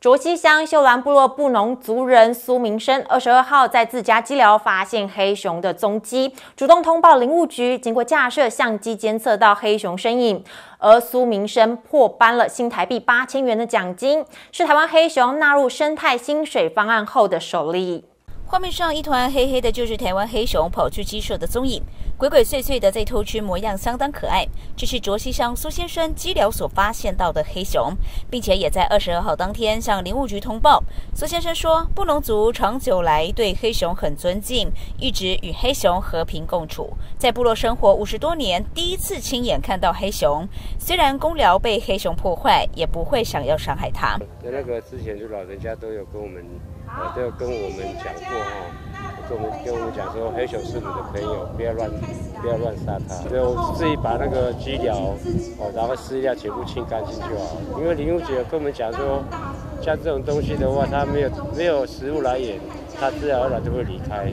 卓溪乡秀兰部落布农族人苏明生二十二号在自家鸡寮发现黑熊的踪迹，主动通报林务局。经过架设相机监测到黑熊身影，而苏明生破颁了新台币八千元的奖金，是台湾黑熊纳入生态薪水方案后的首例。画面上一团黑黑的，就是台湾黑熊跑去鸡舍的踪影，鬼鬼祟祟的在偷吃，模样相当可爱。这是卓溪乡苏先生鸡寮所发现到的黑熊，并且也在二十二号当天向林务局通报。苏先生说，布农族长久来对黑熊很尊敬，一直与黑熊和平共处，在部落生活五十多年，第一次亲眼看到黑熊。虽然公寮被黑熊破坏，也不会想要伤害它。那个之前就老人家都有跟我们。都有跟我们讲过哈，跟我们跟我们讲说，黑熊是你的朋友，不要乱不要乱杀它。就自己把那个鸡寮哦，然后饲料全部清干净就好。因为林务局跟我们讲说，像这种东西的话，它没有没有食物来源。他自然而然就会离开。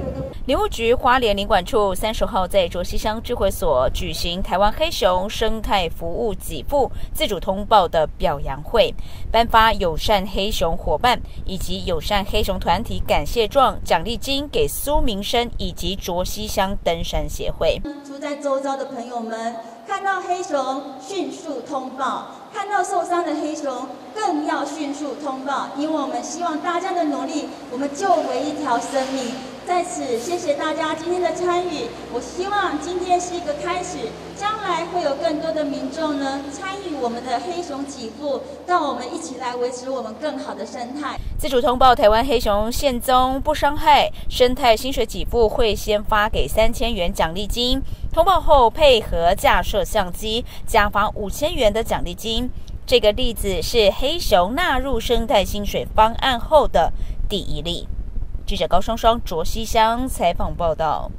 林务局花莲林管处三十号在卓溪乡智慧所举行台湾黑熊生态服务给付自主通报的表扬会，颁发友善黑熊伙伴以及友善黑熊团体感谢状、奖励金给苏明生以及卓溪乡登山协会。住在周遭的朋友们，看到黑熊迅速通报，看到受伤的黑熊更要迅速通报，因为我们希望大家的努力，我们救回一条生命。在此，谢谢大家今天的参与。我希望今天是一个开始，将来会有更多的民众呢参与我们的黑熊给付，让我们一起来维持我们更好的生态。自主通报台湾黑熊现踪不伤害，生态薪水给付会先发给三千元奖励金，通报后配合架设相机，加发五千元的奖励金。这个例子是黑熊纳入生态薪水方案后的第一例。记者高双双卓西乡采访报道。